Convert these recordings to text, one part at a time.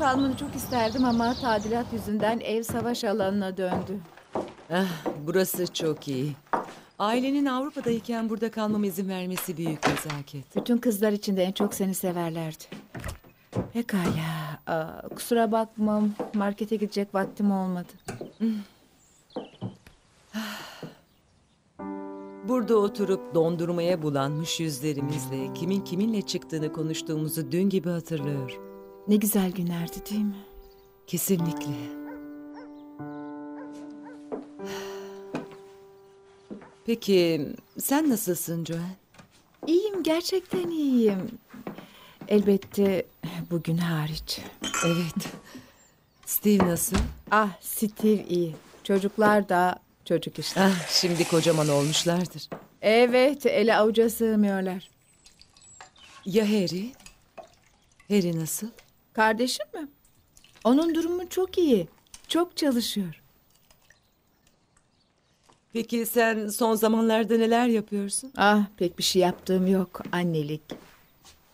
kalmanı çok isterdim ama tadilat yüzünden ev savaş alanına döndü. Ah, burası çok iyi. Ailenin Avrupa'dayken burada kalmama izin vermesi büyük nezaket. Bütün kızlar içinde en çok seni severlerdi. Pekala. Aa, kusura bakma. Markete gidecek vaktim olmadı. Burada oturup dondurmaya bulanmış yüzlerimizle kimin kiminle çıktığını konuştuğumuzu dün gibi hatırlıyorum. Ne güzel günlerdi değil mi? Kesinlikle. Peki sen nasılsın Joel? İyiyim, gerçekten iyiyim. Elbette bugün hariç. Evet. Steve nasıl? Ah, Steve iyi. Çocuklar da çocuk işte. Ah, şimdi kocaman olmuşlardır. Evet, ele avuca sığmıyorlar. Ya Harry? Harry nasıl? Kardeşim mi? Onun durumu çok iyi. Çok çalışıyor. Peki sen son zamanlarda neler yapıyorsun? Ah pek bir şey yaptığım yok. Annelik,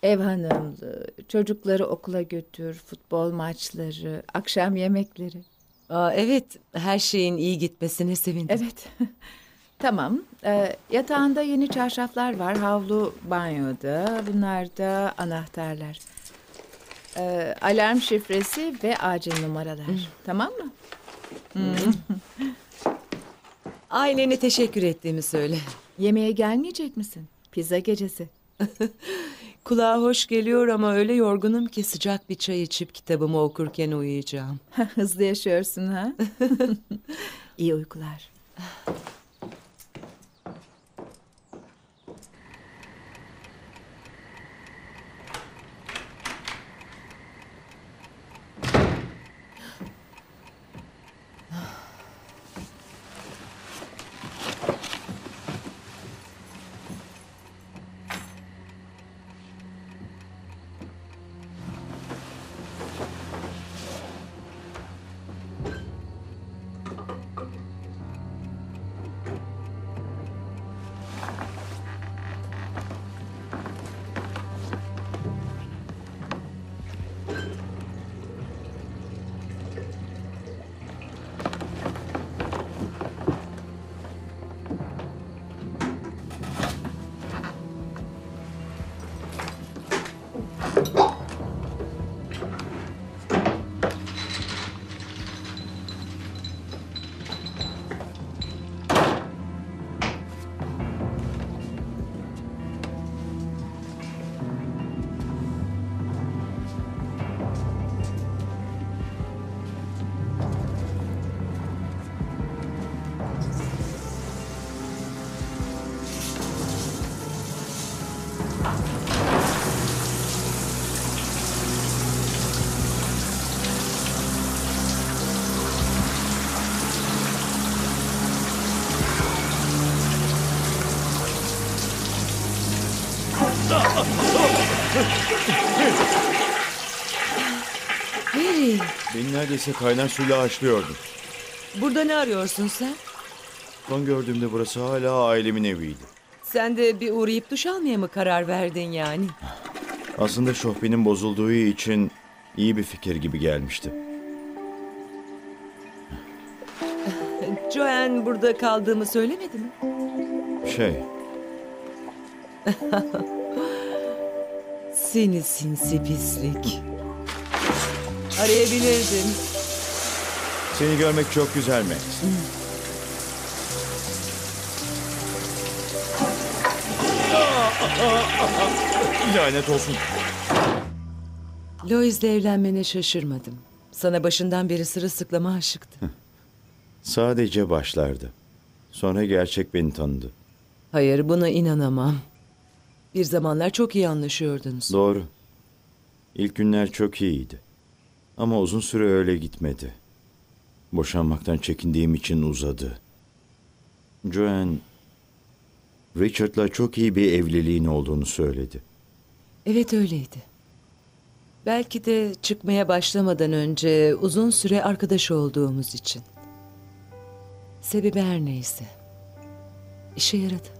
ev hanımlığı, çocukları okula götür, futbol maçları, akşam yemekleri. Aa, evet, her şeyin iyi gitmesine sevindim. Evet. tamam. Ee, yatağında yeni çarşaflar var. Havlu banyoda. Bunlar da anahtarlar. Ee, alarm şifresi ve acil numaralar. Tamam mı? Ailene teşekkür ettiğimi söyle. Yemeğe gelmeyecek misin? Pizza gecesi. Kulağa hoş geliyor ama öyle yorgunum ki sıcak bir çay içip kitabımı okurken uyuyacağım. Hızlı yaşıyorsun ha? İyi uykular. Harry, Beni neredeyse kaynar suyla haşlıyordun. burada ne arıyorsun sen? Son gördüğümde burası hala ailemin eviydi. Sen de bir uğrayıp duş almaya mı karar verdin yani? Aslında şofbenin bozulduğu için iyi bir fikir gibi gelmişti. Joanne burada kaldığımı söylemedi mi? Şey, Seni sinsi pislik. Arayabilirdin. seni görmek çok güzel Max. Lanet olsun. Lois'le evlenmene şaşırmadım. Sana başından beri sırılsıklama aşıktı. Sadece başlardı. Sonra gerçek beni tanıdı. Hayır buna inanamam. Bir zamanlar çok iyi anlaşıyordunuz. Doğru. İlk günler çok iyiydi. Ama uzun süre öyle gitmedi. Boşanmaktan çekindiğim için uzadı. Joanne, Richard'la çok iyi bir evliliğin olduğunu söyledi. Evet öyleydi. Belki de çıkmaya başlamadan önce uzun süre arkadaş olduğumuz için. Sebebi her neyse. İşe yaradı.